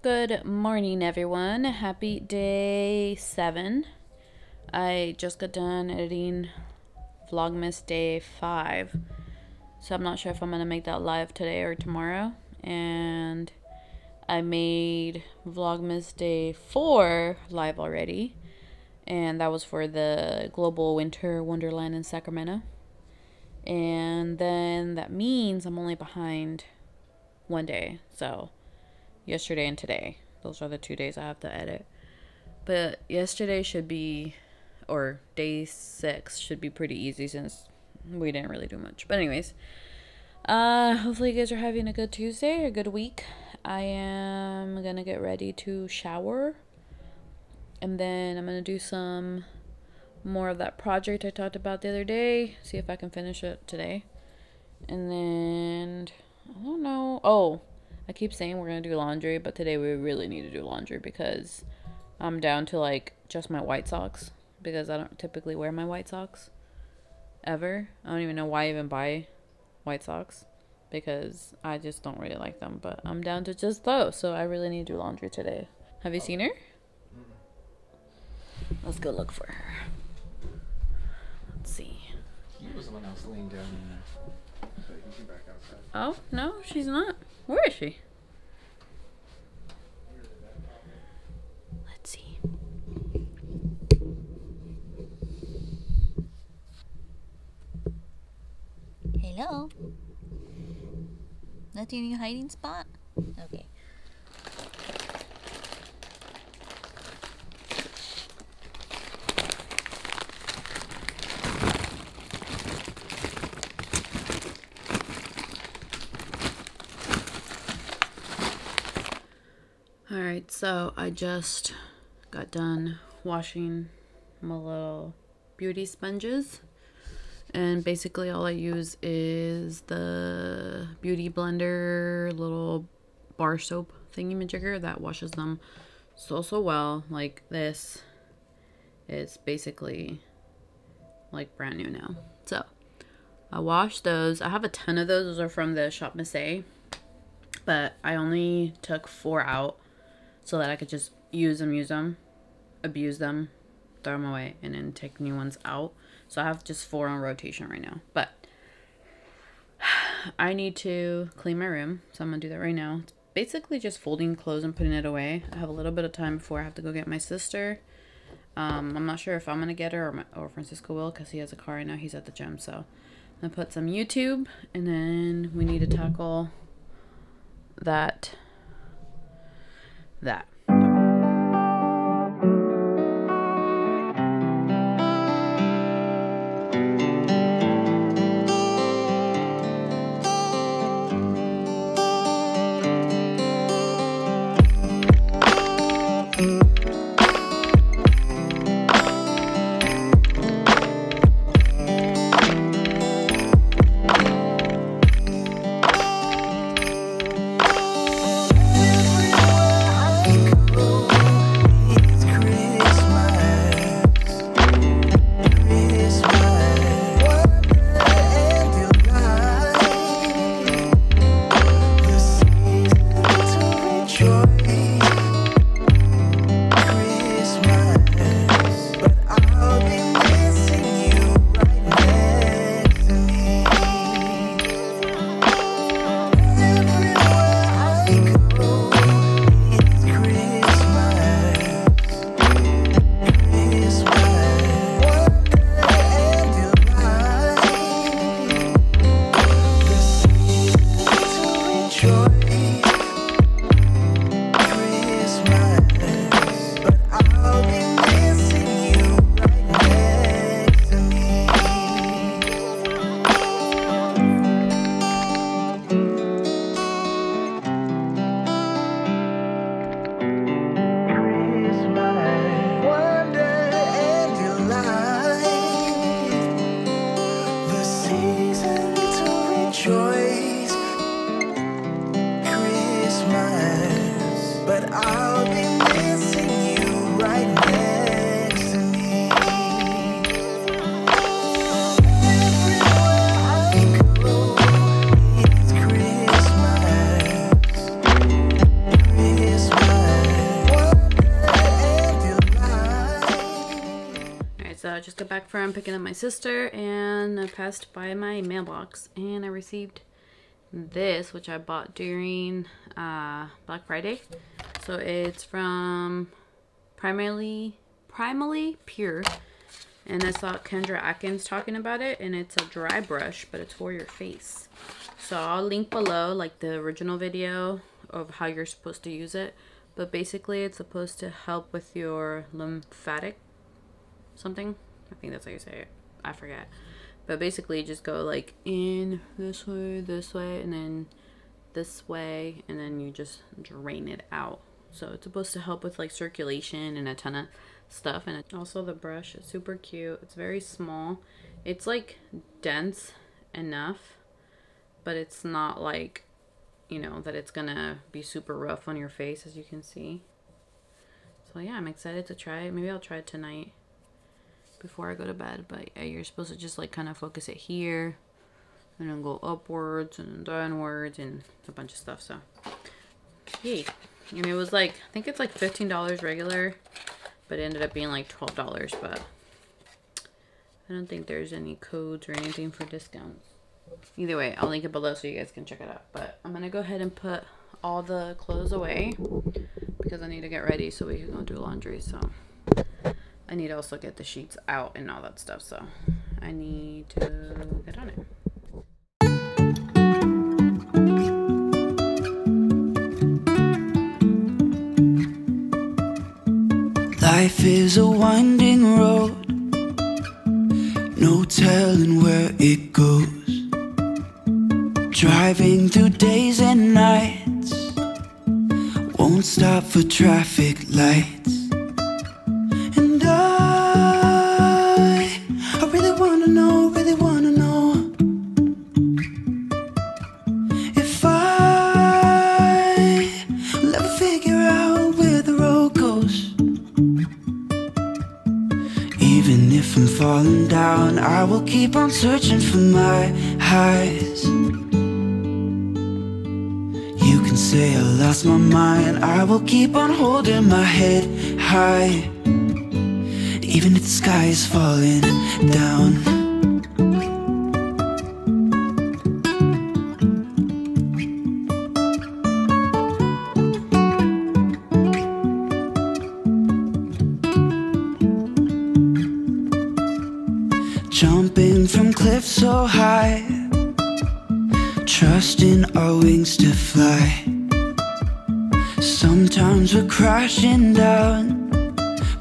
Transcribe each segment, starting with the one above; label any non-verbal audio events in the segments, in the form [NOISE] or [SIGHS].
Good morning, everyone. Happy day seven. I just got done editing Vlogmas day five. So I'm not sure if I'm going to make that live today or tomorrow. And I made Vlogmas day four live already. And that was for the Global Winter Wonderland in Sacramento. And then that means I'm only behind one day. So yesterday and today. Those are the two days I have to edit. But yesterday should be, or day six should be pretty easy since we didn't really do much. But, anyways, uh, hopefully, you guys are having a good Tuesday, a good week. I am gonna get ready to shower and then I'm gonna do some more of that project I talked about the other day. See if I can finish it today. And then I don't know. Oh, I keep saying we're gonna do laundry, but today we really need to do laundry because I'm down to like just my white socks because I don't typically wear my white socks ever. I don't even know why I even buy white socks because I just don't really like them. But I'm down to just those, so I really need to do laundry today. Have you seen her? Let's go look for her. Let's see. You was the one was laying down in there. So you can back outside. Oh no, she's not. Where is she? Let's see. Hello? That's your new hiding spot? Okay. All so I just got done washing my little beauty sponges. And basically all I use is the Beauty Blender little bar soap thingy majigger that washes them so so well. Like this is basically like brand new now. So I washed those. I have a ton of those. Those are from the Shop Miss But I only took four out so that I could just use them, use them, abuse them, throw them away, and then take new ones out. So I have just four on rotation right now. But [SIGHS] I need to clean my room, so I'm gonna do that right now. It's basically just folding clothes and putting it away. I have a little bit of time before I have to go get my sister. Um, I'm not sure if I'm gonna get her or, my, or Francisco will because he has a car right now. He's at the gym, so I'm gonna put some YouTube, and then we need to tackle that that. Just got back from picking up my sister and I passed by my mailbox and I received this, which I bought during uh, Black Friday. So it's from primarily, Primally Pure. And I saw Kendra Atkins talking about it and it's a dry brush, but it's for your face. So I'll link below like the original video of how you're supposed to use it. But basically it's supposed to help with your lymphatic something. I think that's how you say it. I forget. But basically just go like in this way, this way, and then this way, and then you just drain it out. So it's supposed to help with like circulation and a ton of stuff. And also the brush is super cute. It's very small. It's like dense enough, but it's not like, you know, that it's gonna be super rough on your face as you can see. So yeah, I'm excited to try it. Maybe I'll try it tonight before I go to bed. But yeah, you're supposed to just like kind of focus it here and then go upwards and downwards and a bunch of stuff. So, hey, and it was like, I think it's like $15 regular, but it ended up being like $12. But I don't think there's any codes or anything for discounts. Either way, I'll link it below so you guys can check it out. But I'm going to go ahead and put all the clothes away because I need to get ready so we can go do laundry. So I need to also get the sheets out and all that stuff. So I need to get on it. Life is a winding road, no telling where it goes. Driving through days and nights, won't stop for traffic lights. Mind, I will keep on holding my head high. Even if the sky is falling down. Jumping from cliffs so high, trusting our wings to fly. Sometimes we're crashing down,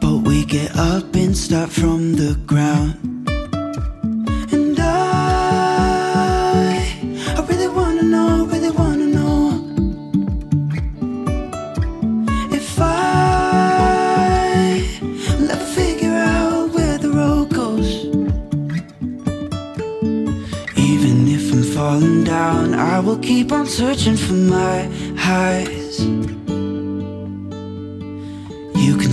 but we get up and start from the ground. And I, I really wanna know, really wanna know if I will ever figure out where the road goes. Even if I'm falling down, I will keep on searching for my highs.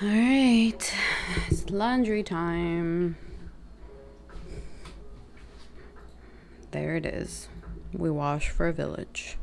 All right, it's laundry time. There it is. We wash for a village.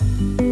You